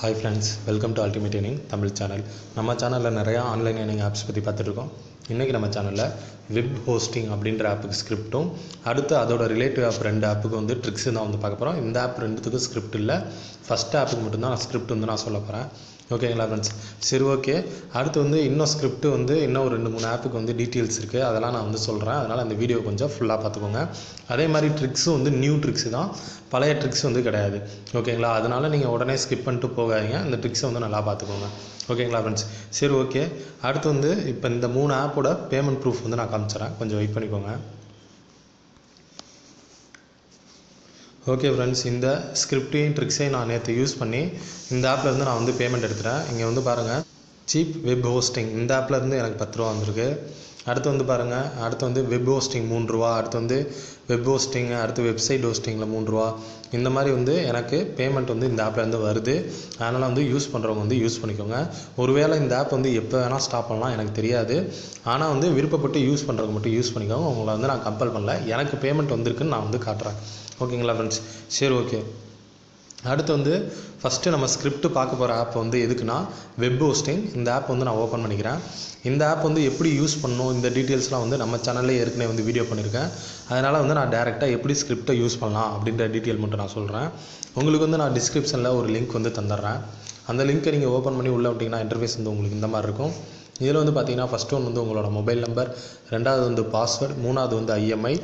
Hi friends welcome to ultimate earning Tamil channel நம்ம சேனலில் நிறையா ஆன்லைன் ஏர்னிங் ஆப்ஸ் பற்றி பார்த்துட்ருக்கோம். இன்றைக்கி நம்ம சேனலில் வெப் ஹோஸ்டிங் அப்படின்ற ஆப்புக்கு ஸ்கிரிப்ட்டும் அடுத்து அதோட ரிலேட்டிவ் ஆப் ரெண்டு ஆப்புக்கு வந்து ட்ரிக்ஸு தான் வந்து பார்க்க போகிறோம் இந்த ஆப் ரெண்டுத்துக்கும் ஸ்கிரிப்ட் இல்லை. ஃபஸ்ட் ஆப்புக்கு மட்டும்தான் நான் ஸ்கிரிப்ட் வந்து நான் சொல்ல போகிறேன் ஓகேங்களா ஃப்ரெண்ட்ஸ் சரி ஓகே அடுத்து வந்து இன்னும் ஸ்கிரிப்ட் வந்து இன்னும் ஒரு ரெண்டு மூணு ஆப்புக்கு வந்து டீட்டெயில்ஸ் இருக்குது அதெல்லாம் நான் வந்து சொல்கிறேன் அதனால் அந்த வீடியோ கொஞ்சம் ஃபுல்லாக பார்த்துக்கோங்க. அதே மாதிரி ட்ரிக்ஸும் வந்து நியூ ட்ரிக்ஸ் தான். பழைய ட்ரிக்ஸ் வந்து கிடையாது. ஓகேங்களா அதனால் நீங்கள் உடனே ஸ்கிப் பண்ணிட்டு போகாதீங்க. அந்த ட்ரிக்ஸை வந்து நல்லா பார்த்துக்கோங்க. ஓகேங்களா ஃப்ரெண்ட்ஸ் சரி ஓகே அடுத்து வந்து இப்போ இந்த மூணு ஆப்போட பேமெண்ட் ப்ரூஃப் வந்து நான் காமிச்சிடறேன். கொஞ்சம் வெயிட் பண்ணிக்கோங்க. ஓகே ஃப்ரெண்ட்ஸ் இந்த ஸ்கிரிப்டையும் ட்ரிக்ஸையும் நான் நேற்று யூஸ் பண்ணி இந்த ஆப்லேருந்து நான் வந்து பேமெண்ட் எடுத்துகிறேன் இங்கே வந்து பாருங்கள் சீப் வெப் ஹோஸ்டிங் இந்த ஆப்லேருந்து எனக்கு பத்து ரூபா வந்திருக்கு. அடுத்து வந்து பாருங்கள் அடுத்து வந்து வெப் ஹோஸ்டிங் மூணு ரூபா அடுத்து வந்து வெப் ஹோஸ்டிங் அடுத்து வெப்சைட் ஹோஸ்டிங்கில் மூணு ரூபா. இந்த மாதிரி வந்து எனக்கு பேமெண்ட் வந்து இந்த ஆப்லேருந்து வருது. அதனால் வந்து யூஸ் பண்ணுறவங்க வந்து யூஸ் பண்ணிக்கோங்க. ஒருவேளை இந்த ஆப் வந்து எப்போ வேணால் ஸ்டாப் பண்ணலாம் எனக்கு தெரியாது. ஆனால் வந்து விருப்பப்பட்டு யூஸ் பண்ணுறவங்க மட்டும் யூஸ் பண்ணிக்கோங்க. உங்களை வந்து நான் கம்பல் பண்ணல. எனக்கு பேமெண்ட் வந்திருக்குன்னு நான் வந்து காட்டுறேன். ஓகேங்களா ஃப்ரெண்ட்ஸ் சரி ஓகே அடுத்து வந்து ஃபஸ்ட்டு நம்ம ஸ்கிரிப்ட் பார்க்க போகிற ஆப் வந்து எதுக்குன்னா வெப் ஹோஸ்டிங் இந்த ஆப் வந்து நான் ஓப்பன் பண்ணிக்கிறேன். இந்த ஆப் வந்து எப்படி யூஸ் பண்ணணும் இந்த டீட்டெயில்ஸ்லாம் வந்து நம்ம சேனல்லே ஏற்கனவே வந்து வீடியோ பண்ணியிருக்கேன் அதனால் வந்து நான் டேரெக்டாக எப்படி ஸ்கிரிப்டை யூஸ் பண்ணலாம் அப்படின்ற டீட்டெயில் மட்டும் நான் சொல்கிறேன் உங்களுக்கு வந்து நான் டிஸ்கிரிப்ஷனில் ஒரு லிங்க் வந்து தந்துடுறேன். அந்த லிங்க்கை நீங்கள் ஓப்பன் பண்ணி உள்ளே விட்டிங்கன்னா இன்டர்ஃபேஸ் வந்து உங்களுக்கு இந்த மாதிரி இருக்கும். இதில் வந்து பார்த்தீங்கன்னா ஃபஸ்ட் ஒன் வந்து உங்களோட மொபைல் நம்பர் ரெண்டாவது வந்து பாஸ்வேர்டு மூணாவது வந்து ஐஎம்ஐ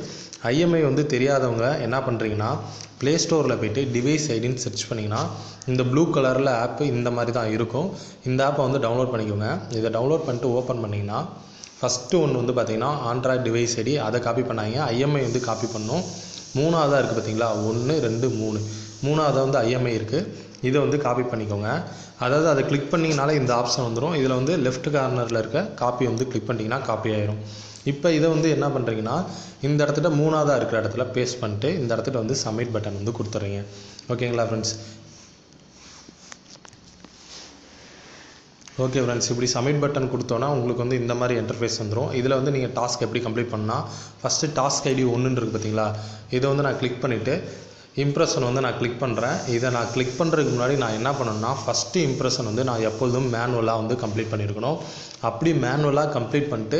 ஐஎம்ஐ வந்து தெரியாதவங்க என்ன பண்ணுறீங்கன்னா ப்ளே ஸ்டோரில் போய்ட்டு டிவைஸ் ஐடின்னு சர்ச் பண்ணிங்கன்னா இந்த ப்ளூ கலரில் ஆப்பு இந்த மாதிரி தான் இருக்கும். இந்த ஆப்பை வந்து டவுன்லோட் பண்ணிக்கோங்க. இதை டவுன்லோட் பண்ணிட்டு ஓப்பன் பண்ணிங்கன்னா ஃபஸ்ட்டு ஒன்று வந்து பார்த்தீங்கன்னா ஆண்ட்ராய்ட் டிவைஸ் ஐடி அதை காப்பி பண்ணாங்க ஐஎம்ஐ வந்து காப்பி பண்ணும். மூணாவதாக இருக்குது பார்த்தீங்களா? ஒன்று ரெண்டு மூணு. மூணாவதாக வந்து ஐஎம்ஐ இருக்குது இதை வந்து காப்பி பண்ணிக்கோங்க. அதாவது அதை கிளிக் பண்ணிங்கனால இந்த ஆப்ஷன் வந்துடும் இதில் வந்து லெஃப்ட் கார்னரில் இருக்க காப்பி வந்து கிளிக் பண்ணிங்கன்னா காப்பி ஆயிரும். இப்போ இதை வந்து என்ன பண்ணுறீங்கன்னா இந்த இடத்துல மூணாவதாக இருக்கிற இடத்துல பேஸ்ட் பண்ணிட்டு இந்த இடத்துல வந்து சப்மிட் பட்டன் வந்து கொடுத்துட்றீங்க ஓகேங்களா ஃப்ரெண்ட்ஸ் ஓகே ஃப்ரெண்ட்ஸ் இப்படி சப்மிட் பட்டன் கொடுத்தோன்னா உங்களுக்கு வந்து இந்த மாதிரி இன்டர்ஃபேஸ் வந்துடும் இதில் வந்து நீங்கள் டாஸ்க் எப்படி கம்ப்ளீட் பண்ணால் ஃபஸ்ட்டு டாஸ்க் ஐடி ஒன்றுன்னு இருக்குது பார்த்தீங்களா இதை வந்து நான் கிளிக் பண்ணிவிட்டு இம்ப்ரெஷன் வந்து நான் கிளிக் பண்ணுறேன் இதை நான் கிளிக் பண்ணுறதுக்கு முன்னாடி நான் என்ன பண்ணணும்னா ஃபஸ்ட்டு இம்ப்ரெஷன் வந்து நான் எப்பொழுதும் மேனுவலாக வந்து கம்ப்ளீட் பண்ணியிருக்கணும் அப்படி மேனுவலாக கம்ப்ளீட் பண்ணிட்டு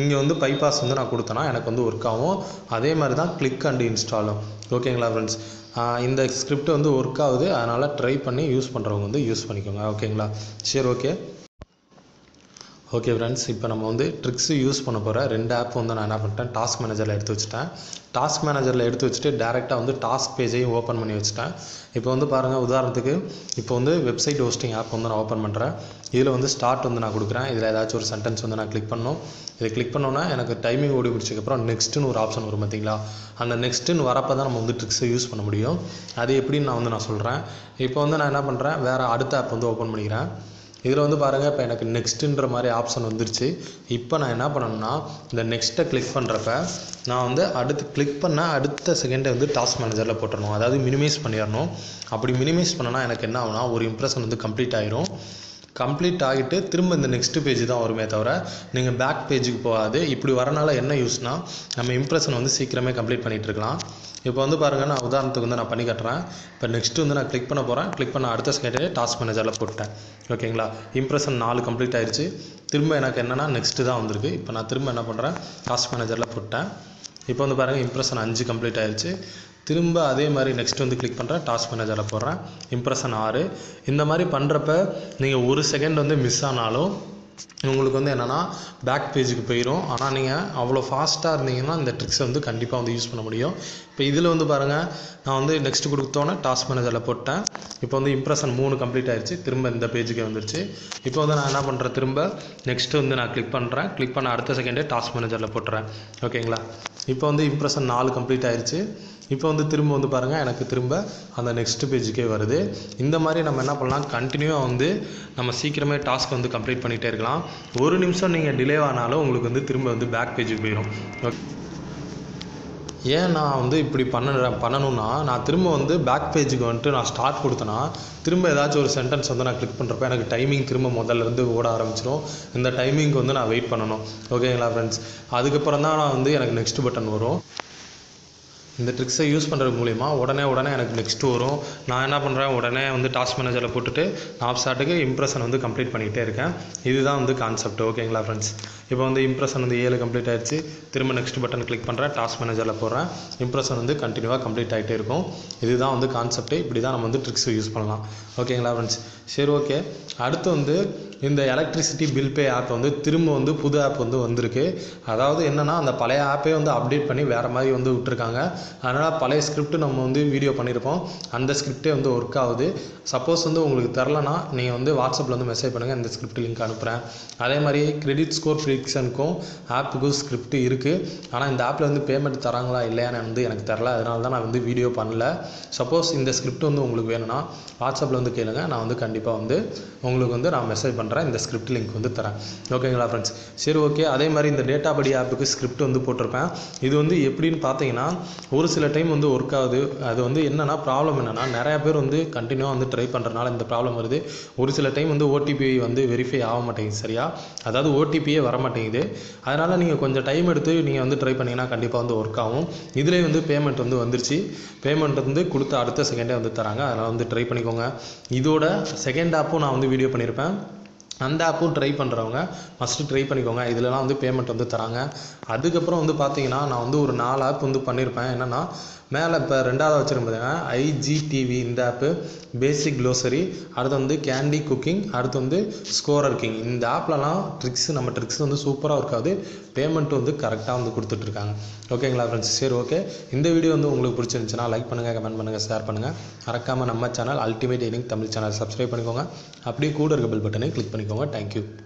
இங்கே வந்து பைபாஸ் வந்து நான் கொடுத்தேன்னா எனக்கு வந்து ஒர்க் ஆகும். அதே மாதிரி தான் கிளிக் அண்ட் இன்ஸ்டாலும் ஓகேங்களா ஃப்ரெண்ட்ஸ் இந்த ஸ்கிரிப்ட் வந்து ஒர்க் ஆகுது. அதனால் ட்ரை பண்ணி யூஸ் பண்ணுறவங்க வந்து யூஸ் பண்ணிக்கோங்க. ஓகேங்களா சரி ஓகே ஓகே ஃப்ரெண்ட்ஸ் இப்போ நம்ம வந்து ட்ரிக்ஸு யூஸ் பண்ண போகிற ரெண்டு ஆப் வந்து நான் என்ன பண்ணிட்டேன் டாஸ்க் மேனேஜரில் எடுத்து வச்சுட்டேன். டாஸ்க் மேனேஜரில் எடுத்து வச்சுட்டு டேரெக்டாக வந்து டாஸ்க் பேஜையும் ஓப்பன் பண்ணி வச்சுட்டேன். இப்போ வந்து பாருங்கள் உதாரணத்துக்கு இப்போ வந்து வெப்சைட் ஹோஸ்டிங் ஆப் வந்து நான் ஓப்பன் பண்ணுறேன் இதில் வந்து ஸ்டார்ட் வந்து நான் கொடுக்குறேன். இதில் ஏதாச்சும் ஒரு சென்டென்ஸ் வந்து நான் கிளிக் பண்ணணும். இதை கிளிக் பண்ணோன்னா எனக்கு டைமிங் ஓடி முடிச்சதுக்கப்புறம் நெக்ஸ்ட்டுன்னு ஒரு ஆப்ஷன் வரும் பார்த்தீங்களா? அந்த நெக்ஸ்ட்டுன்னு வரப்போ தான் நம்ம வந்து ட்ரிக்ஸை யூஸ் பண்ண முடியும். அது எப்படின்னு நான் வந்து நான் சொல்கிறேன் இப்போ வந்து நான் என்ன பண்ணுறேன் வேறு அடுத்த ஆப் வந்து ஓப்பன் பண்ணிக்கிறேன். இதில் வந்து பாருங்கள் இப்போ எனக்கு நெக்ஸ்ட்டுன்ற மாதிரி ஆப்ஷன் வந்துருச்சு. இப்போ நான் என்ன பண்ணணும்னா இந்த நெக்ஸ்ட்டை கிளிக் பண்ணுறப்ப நான் வந்து அடுத்து கிளிக் பண்ண அடுத்த செகண்டை வந்து டாஸ்க் மேனேஜரில் போட்டுடணும் அதாவது மினிமைஸ் பண்ணிடணும். அப்படி மினிமைஸ் பண்ணனா எனக்கு என்ன ஆகுனா ஒரு இம்ப்ரெஷன் வந்து கம்ப்ளீட் ஆகிரும் கம்ப்ளீட் ஆகிட்டு திரும்ப இந்த நெக்ஸ்ட் பேஜ் தான் வருமே தவிர நீங்கள் பேக் பேஜுக்கு போகாது. இப்படி வரனால என்ன யூஸ்னால் நம்ம இம்ப்ரெஷன் வந்து சீக்கிரமே கம்ப்ளீட் பண்ணிகிட்டு இருக்கலாம். இப்போ வந்து பாருங்கள் நான் உதாரணத்துக்கு வந்து நான் பண்ணி கட்டுறேன். இப்போ நெக்ஸ்ட்டு வந்து நான் கிளிக் பண்ண போகிறேன் கிளிக் பண்ண அடுத்த செகண்டே டாஸ்க் மேனேஜரில் போட்டேன் ஓகேங்களா இம்ப்ரெஷன் நாலு கம்ப்ளீட் ஆயிடுச்சு திரும்ப எனக்கு என்னென்னா நெக்ஸ்ட்டு தான் வந்திருக்கு. இப்போ நான் திரும்ப என்ன பண்ணுறேன் டாஸ்க் மேனேஜரில் போட்டேன் இப்போ வந்து பாருங்கள் இம்ப்ரெஷன் அஞ்சு கம்ப்ளீட் ஆயிடுச்சு திரும்ப அதே மாதிரி நெக்ஸ்ட் வந்து கிளிக் பண்ணுறேன் டாஸ்க் மேனேஜரில் போடுறேன். இம்ப்ரெஷன் ஆறு. இந்த மாதிரி பண்ணுறப்ப நீங்கள் ஒரு செகண்ட் வந்து மிஸ் ஆனாலும் உங்களுக்கு வந்து என்னென்னா பேக் பேஜுக்கு போயிடும் ஆனால் நீங்கள் அவ்வளோ ஃபாஸ்ட்டாக இருந்தீங்கன்னா இந்த ட்ரிக்ஸை வந்து கண்டிப்பாக வந்து யூஸ் பண்ண முடியும். இப்போ இதில் வந்து பாருங்கள் நான் வந்து நெக்ஸ்ட் கொடுத்தோன்னே டாஸ்க் மேனேஜரில் போட்டேன். இப்போ வந்து இம்ப்ரெஷன் மூணு கம்ப்ளீட் ஆயிடுச்சு திரும்ப இந்த பேஜுக்கே வந்துருச்சு. இப்போ வந்து நான் என்ன பண்ணுறேன் திரும்ப நெக்ஸ்ட்டு வந்து நான் கிளிக் பண்ணுறேன் கிளிக் பண்ண அடுத்த செகண்டே டாஸ்க் மேனேஜரில் போட்டுறேன். ஓகேங்களா இப்போ வந்து இம்ப்ரெஷன் நாலு கம்ப்ளீட் ஆயிடுச்சு இப்போ வந்து திரும்ப வந்து பாருங்கள் எனக்கு திரும்ப அந்த நெக்ஸ்ட் பேஜுக்கே வருது. இந்த மாதிரி நம்ம என்ன பண்ணலாம்? கண்டினியூவாக வந்து நம்ம சீக்கிரமே டாஸ்க் வந்து கம்ப்ளீட் பண்ணிகிட்டே இருக்கலாம். ஒரு நிமிஷம் நீங்கள் டிலே ஆனாலும் உங்களுக்கு வந்து திரும்ப வந்து பேக் பேஜுக்கு போயிடும் ஏன் நான் வந்து இப்படி பண்ண பண்ணணும்னா நான் திரும்ப வந்து பேக் பேஜுக்கு வந்துட்டு நான் ஸ்டார்ட் கொடுத்தேன்னா திரும்ப ஏதாச்சும் ஒரு சென்டென்ஸ் வந்து நான் கிளிக் பண்ணுறப்ப எனக்கு டைமிங் திரும்ப முதல்ல இருந்து ஓட ஆரம்பிச்சிடும் இந்த டைமிங்க்கு வந்து நான் வெயிட் பண்ணணும். ஓகேங்களா ஃப்ரெண்ட்ஸ் அதுக்கப்புறம் தான் நான் வந்து எனக்கு நெக்ஸ்ட் பட்டன் வரும். இந்த ட்ரிக்ஸை யூஸ் பண்ணுறது மூலிமா உடனே உடனே எனக்கு நெக்ஸ்ட் வரும். நான் என்ன பண்ணுறேன் உடனே வந்து டாஸ்க் மேனேஜரில் போட்டுட்டு நான் ஷாட்டுக்கு இம்ப்ரெஷன் வந்து கம்ப்ளீட் பண்ணிகிட்டே இருக்கேன். இதுதான் வந்து கான்செப்ட் ஓகேங்களா ஃப்ரெண்ட்ஸ் இப்போ வந்து இம்ப்ரெஷன் வந்து ஏழு கம்ப்ளீட் ஆயிடுச்சு. திரும்ப நெக்ஸ்ட் பட்டன் கிளிக் பண்ணுறேன் டாஸ்க் மேனேஜரில் போடுறேன். இம்ப்ரெஷன் வந்து கண்டினியூவாக கம்ப்ளீட் ஆகிட்டே இருக்கும். இதுதான் வந்து கான்செப்ட் இப்படி தான் நம்ம வந்து ட்ரிக்ஸ் யூஸ் பண்ணலாம். ஓகேங்களா ஃப்ரெண்ட்ஸ் சரி ஓகே அடுத்து வந்து இந்த எலக்ட்ரிசிட்டி பில் பே ஆப் வந்து திரும்ப வந்து புது ஆப் வந்து வந்திருக்கு. அதாவது என்னென்னா அந்த பழைய ஆப்பே வந்து அப்டேட் பண்ணி வேறு மாதிரி வந்து விட்டுருக்காங்க. அதனால் பழைய ஸ்கிரிப்ட் நம்ம வந்து வீடியோ பண்ணியிருப்போம் அந்த ஸ்கிரிப்டே வந்து ஒர்க் ஆகுது. சப்போஸ் வந்து உங்களுக்கு தரலனா நீங்கள் வந்து வாட்ஸ்அப்பில் வந்து மெசேஜ் பண்ணுங்கள் இந்த ஸ்கிரிப்ட் லிங்க் அனுப்புகிறேன் அதே மாதிரி கிரெடிட் ஸ்கோர் ஃப்ரிக்ஷனுக்கும் ஆப்புக்கும் ஸ்கிரிப்ட் இருக்குது ஆனால் இந்த ஆப்பில் வந்து பேமெண்ட் தராங்களா இல்லையான்னு வந்து எனக்கு தெரில அதனால தான் நான் வந்து வீடியோ பண்ணல. சப்போஸ் இந்த ஸ்கிரிப்ட் வந்து உங்களுக்கு வேணும்னா வாட்ஸ்அப்பில் வந்து கேளுங்கள் நான் வந்து கண்டிப்பாக வந்து உங்களுக்கு வந்து நான் மெசேஜ் பண்ணுறேன் இந்த ஸ்கிரிப்ட் லிங்க் வந்து தரேன். ஓகேங்களா ஃப்ரெண்ட்ஸ் சரி ஓகே அதே மாதிரி இந்த டேட்டா படி ஆப்புக்கு ஸ்கிரிப்ட் வந்து போட்டிருப்பேன். இது வந்து எப்படின்னு பார்த்தீங்கன்னா ஒரு சில டைம் வந்து ஒர்க் ஆகுது. அது வந்து என்னென்னா ப்ராப்ளம் என்னென்னா நிறையா பேர் வந்து கண்டினியூவாக வந்து ட்ரை பண்ணுறதுனால இந்த ப்ராப்ளம் வருது. ஒரு சில டைம் வந்து ஓடிபி வந்து வெரிஃபை ஆக மாட்டேங்குது சரியா? அதாவது ஓடிபியே வர மாட்டேங்குது. அதனால் நீங்கள் கொஞ்சம் டைம் எடுத்து நீங்கள் வந்து ட்ரை பண்ணிங்கன்னா கண்டிப்பாக வந்து ஒர்க் ஆகும். இதுலேயே வந்து பேமெண்ட் வந்து வந்துருச்சு. பேமெண்ட் வந்து கொடுத்த அடுத்த செகண்டே வந்து தராங்க. அதனால் வந்து ட்ரை பண்ணிக்கோங்க. இதோட செகண்ட் ஆப்பும் நான் வந்து வீடியோ பண்ணியிருப்பேன் அந்த ஆப்பும் ட்ரை பண்ணுறவங்க ஃபஸ்ட்டு ட்ரை பண்ணிக்கோங்க. இதுலலாம் வந்து பேமெண்ட் வந்து தராங்க. அதுக்கப்புறம் வந்து பார்த்தீங்கன்னா நான் வந்து ஒரு நாலு ஆப் வந்து பண்ணியிருப்பேன் என்னென்னா மேலே இப்போ ரெண்டாவது வச்சுருப்பேன் பார்த்தீங்கன்னா ஐஜிடிவி இந்த ஆப்பு பேசிக் க்ளோசரி அடுத்து வந்து கேண்டி குக்கிங் அடுத்து வந்து ஸ்கோரர் கிங் இந்த ஆப்லலாம் ட்ரிக்ஸ் நம்ம ட்ரிக்ஸ் வந்து சூப்பராக இருக்காது. பேமெண்ட் வந்து கரெக்டாக வந்து கொடுத்துட்ருக்காங்க. ஓகேங்களா ஃப்ரெண்ட்ஸ் சரி ஓகே இந்த வீடியோ வந்து உங்களுக்கு பிடிச்சிருந்துச்சுன்னா லைக் பண்ணுங்கள் கமெண்ட் பண்ணுங்கள் ஷேர் பண்ணுங்கள் மறக்காமல் நம்ம சேனல் அல்டிமேட் ஏனிங் தமிழ் சேனல் சப்ஸ்கிரைப் பண்ணிக்கோங்க. அப்படியே கூட இருக்க பெல் பட்டனை கிளிக் பண்ணிக்கோங்க. Thank you.